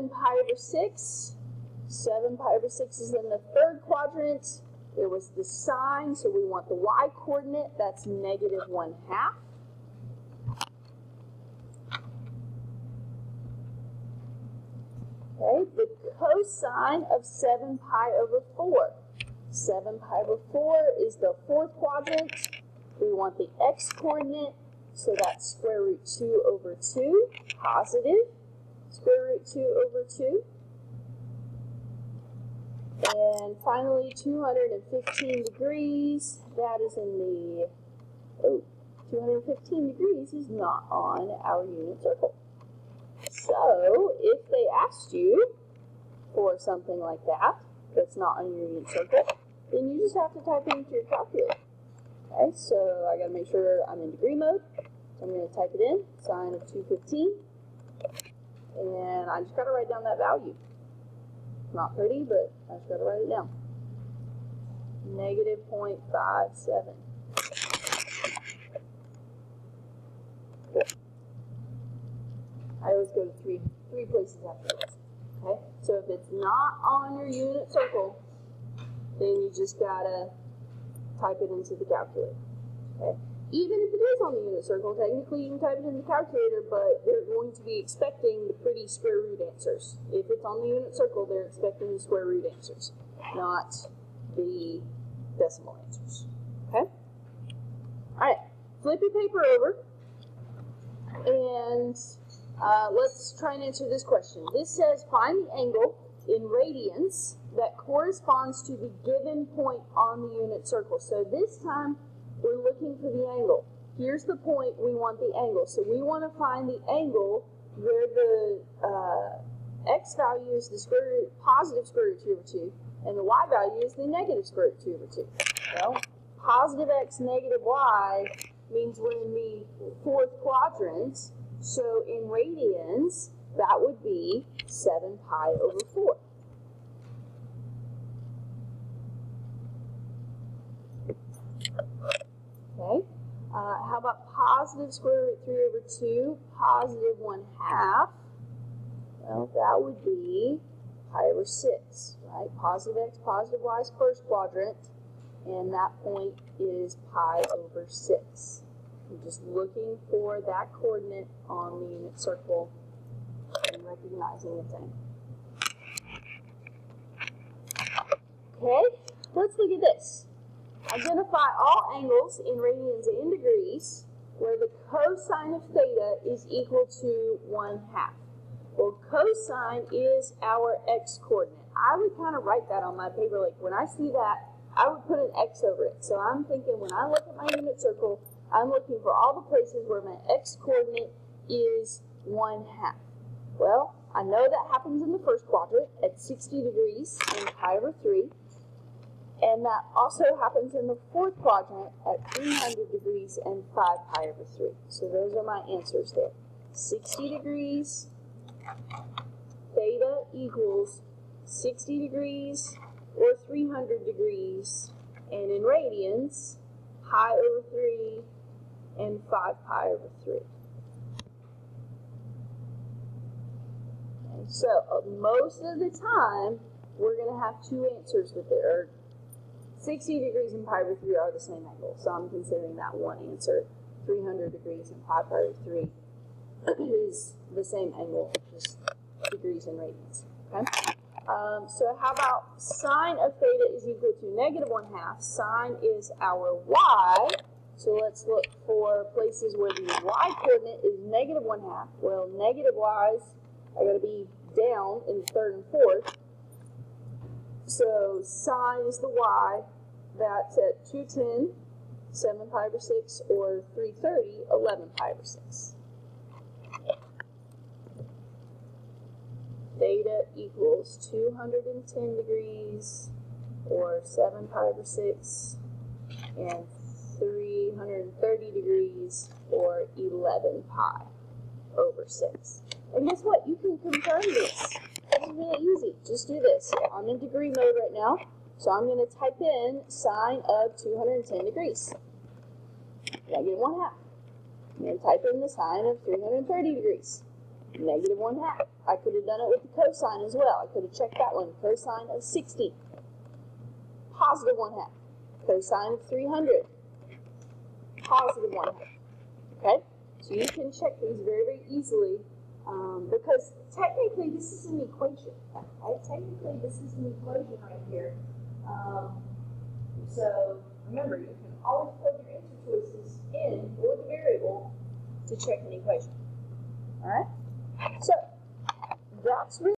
7 pi over 6. 7 pi over 6 is in the third quadrant. There was the sine, so we want the y coordinate. That's negative 1 half. Okay, the cosine of 7 pi over 4. 7 pi over 4 is the fourth quadrant. We want the x coordinate, so that's square root 2 over 2, positive. Square root 2 over 2. And finally, 215 degrees, that is in the, oh, 215 degrees is not on our unit circle. So, if they asked you for something like that, that's not on your unit circle, then you just have to type it into your calculator. Okay, so I gotta make sure I'm in degree mode. So I'm gonna type it in, sine of 215, and I just gotta write down that value. Not pretty, but I just gotta write it down. Negative 0.57. I always go to three three places after this. Okay? So if it's not on your unit circle, then you just gotta type it into the calculator. Okay? Even if it is on the unit circle, technically you can type it in the calculator, but they're going to be expecting the pretty square root answers. If it's on the unit circle, they're expecting the square root answers, not the decimal answers. Okay? Alright, flip your paper over and uh, let's try and answer this question. This says find the angle in radians that corresponds to the given point on the unit circle. So this time we're looking for the angle. Here's the point, we want the angle. So we want to find the angle where the uh, x value is the square root, positive square root 2 over 2, and the y value is the negative square root 2 over 2. Well, positive x, negative y means we're in the fourth quadrant. So in radians, that would be 7 pi over 4. Okay. Uh, how about positive square root 3 over 2, positive 1 half? Well, that would be pi over 6, right? Positive x, positive y is first quadrant, and that point is pi over 6. I'm just looking for that coordinate on the unit circle and recognizing its angle. Okay, let's look at this. Identify all angles in radians and degrees where the cosine of theta is equal to 1 half. Well, cosine is our x coordinate. I would kind of write that on my paper, like when I see that, I would put an x over it. So I'm thinking when I look at my unit circle, I'm looking for all the places where my x coordinate is 1 half. Well, I know that happens in the first quadrant at 60 degrees and pi over 3. And that also happens in the fourth quadrant at 300 degrees and 5 pi over 3. So those are my answers there. 60 degrees, theta equals 60 degrees or 300 degrees. And in radians, pi over 3 and 5 pi over 3. And so uh, most of the time, we're going to have two answers with it, or 60 degrees and pi over 3 are the same angle, so I'm considering that one answer. 300 degrees and pi over 3 is the same angle, just degrees and radians. Okay? Um, so how about sine of theta is equal to negative 1 half. Sine is our y. So let's look for places where the y coordinate is negative 1 half. Well, negative y's are going to be down in the third and fourth. So sine is the y. That's at 210, 7 pi over 6, or 330, 11 pi over 6. Theta equals 210 degrees, or 7 pi over 6, and 330 degrees, or 11 pi over 6. And guess what? You can confirm this. Is really easy. Just do this. I'm in degree mode right now, so I'm going to type in sine of 210 degrees. Get 1 half. I'm going to type in the sine of 330 degrees. negative 1 half. I could have done it with the cosine as well. I could have checked that one. Cosine of 60. Positive 1 half. Cosine of 300. Positive 1 half. Okay? So you can check these very, very easily um, because technically this is an equation. Right? Technically this is an equation right here. Um, so remember, you can always plug your answer choices in or the variable to check an equation. All right? So that's really